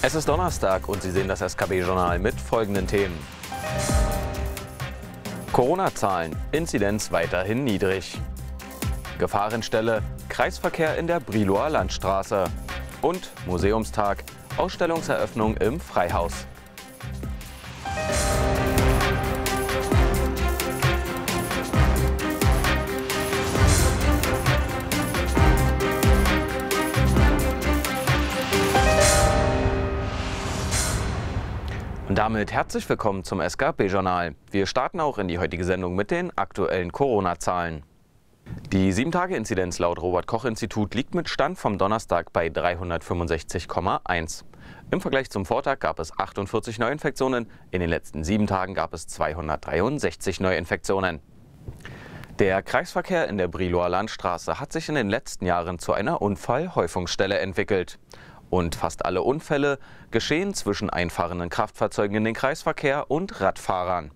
Es ist Donnerstag und Sie sehen das SKB-Journal mit folgenden Themen. Corona-Zahlen, Inzidenz weiterhin niedrig. Gefahrenstelle, Kreisverkehr in der Briloer Landstraße. Und Museumstag, Ausstellungseröffnung im Freihaus. Und damit herzlich willkommen zum SKP-Journal. Wir starten auch in die heutige Sendung mit den aktuellen Corona-Zahlen. Die 7-Tage-Inzidenz laut Robert-Koch-Institut liegt mit Stand vom Donnerstag bei 365,1. Im Vergleich zum Vortag gab es 48 Neuinfektionen, in den letzten sieben Tagen gab es 263 Neuinfektionen. Der Kreisverkehr in der Briloer Landstraße hat sich in den letzten Jahren zu einer Unfallhäufungsstelle entwickelt. Und fast alle Unfälle geschehen zwischen einfahrenden Kraftfahrzeugen in den Kreisverkehr und Radfahrern.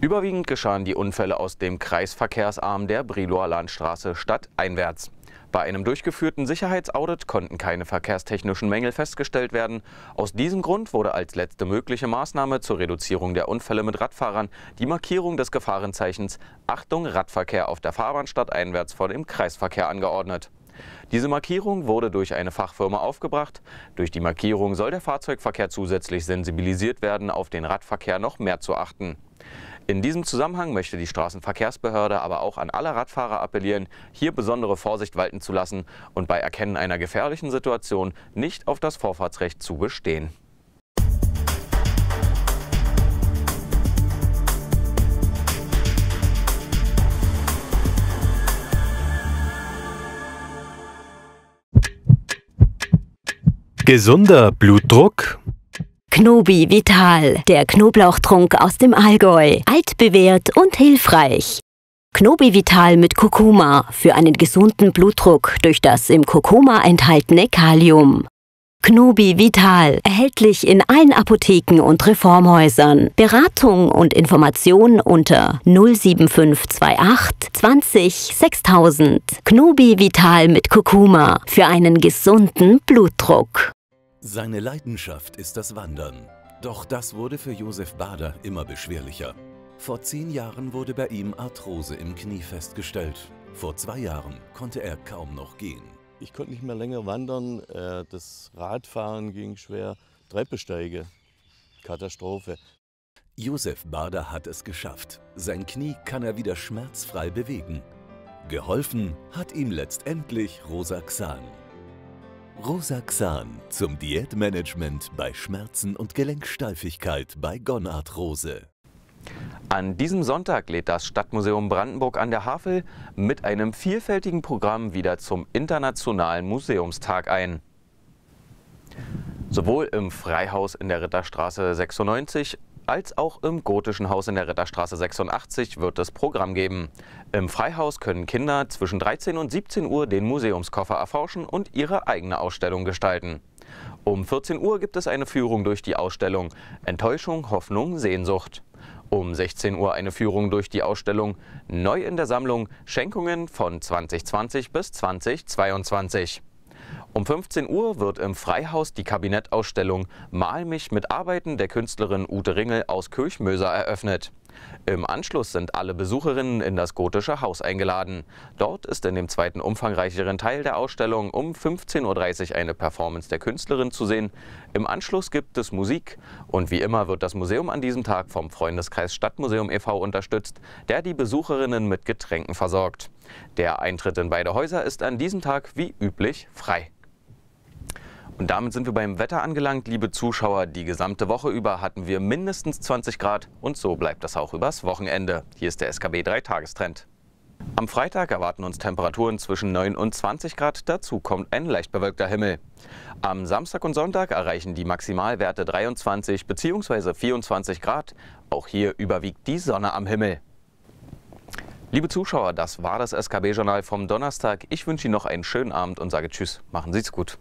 Überwiegend geschahen die Unfälle aus dem Kreisverkehrsarm der Briloer Landstraße stadteinwärts. Bei einem durchgeführten Sicherheitsaudit konnten keine verkehrstechnischen Mängel festgestellt werden. Aus diesem Grund wurde als letzte mögliche Maßnahme zur Reduzierung der Unfälle mit Radfahrern die Markierung des Gefahrenzeichens Achtung Radverkehr auf der Fahrbahn stadteinwärts vor dem Kreisverkehr angeordnet. Diese Markierung wurde durch eine Fachfirma aufgebracht. Durch die Markierung soll der Fahrzeugverkehr zusätzlich sensibilisiert werden, auf den Radverkehr noch mehr zu achten. In diesem Zusammenhang möchte die Straßenverkehrsbehörde aber auch an alle Radfahrer appellieren, hier besondere Vorsicht walten zu lassen und bei Erkennen einer gefährlichen Situation nicht auf das Vorfahrtsrecht zu bestehen. Gesunder Blutdruck? Knobi Vital, der Knoblauchtrunk aus dem Allgäu. Altbewährt und hilfreich. Knobi Vital mit Kurkuma für einen gesunden Blutdruck durch das im Kurkuma enthaltene Kalium. Knobi Vital, erhältlich in allen Apotheken und Reformhäusern. Beratung und Information unter 07528 20 6000. Knobi Vital mit Kurkuma für einen gesunden Blutdruck. Seine Leidenschaft ist das Wandern. Doch das wurde für Josef Bader immer beschwerlicher. Vor zehn Jahren wurde bei ihm Arthrose im Knie festgestellt. Vor zwei Jahren konnte er kaum noch gehen. Ich konnte nicht mehr länger wandern, äh, das Radfahren ging schwer, Treppesteige, Katastrophe. Josef Bader hat es geschafft. Sein Knie kann er wieder schmerzfrei bewegen. Geholfen hat ihm letztendlich Rosaxan. Rosaxan zum Diätmanagement bei Schmerzen und Gelenksteifigkeit bei Gonarthrose. An diesem Sonntag lädt das Stadtmuseum Brandenburg an der Havel mit einem vielfältigen Programm wieder zum Internationalen Museumstag ein. Sowohl im Freihaus in der Ritterstraße 96 als auch im Gotischen Haus in der Ritterstraße 86 wird es Programm geben. Im Freihaus können Kinder zwischen 13 und 17 Uhr den Museumskoffer erforschen und ihre eigene Ausstellung gestalten. Um 14 Uhr gibt es eine Führung durch die Ausstellung Enttäuschung, Hoffnung, Sehnsucht. Um 16 Uhr eine Führung durch die Ausstellung Neu in der Sammlung Schenkungen von 2020 bis 2022. Um 15 Uhr wird im Freihaus die Kabinettausstellung Mal mich mit Arbeiten der Künstlerin Ute Ringel aus Kirchmöser eröffnet. Im Anschluss sind alle Besucherinnen in das Gotische Haus eingeladen. Dort ist in dem zweiten umfangreicheren Teil der Ausstellung um 15.30 Uhr eine Performance der Künstlerin zu sehen. Im Anschluss gibt es Musik und wie immer wird das Museum an diesem Tag vom Freundeskreis Stadtmuseum e.V. unterstützt, der die Besucherinnen mit Getränken versorgt. Der Eintritt in beide Häuser ist an diesem Tag wie üblich frei. Und damit sind wir beim Wetter angelangt, liebe Zuschauer. Die gesamte Woche über hatten wir mindestens 20 Grad und so bleibt das auch übers Wochenende. Hier ist der SKB 3-Tagestrend. Am Freitag erwarten uns Temperaturen zwischen 9 und 20 Grad, dazu kommt ein leicht bewölkter Himmel. Am Samstag und Sonntag erreichen die Maximalwerte 23 bzw. 24 Grad. Auch hier überwiegt die Sonne am Himmel. Liebe Zuschauer, das war das SKB-Journal vom Donnerstag. Ich wünsche Ihnen noch einen schönen Abend und sage Tschüss. Machen Sie es gut.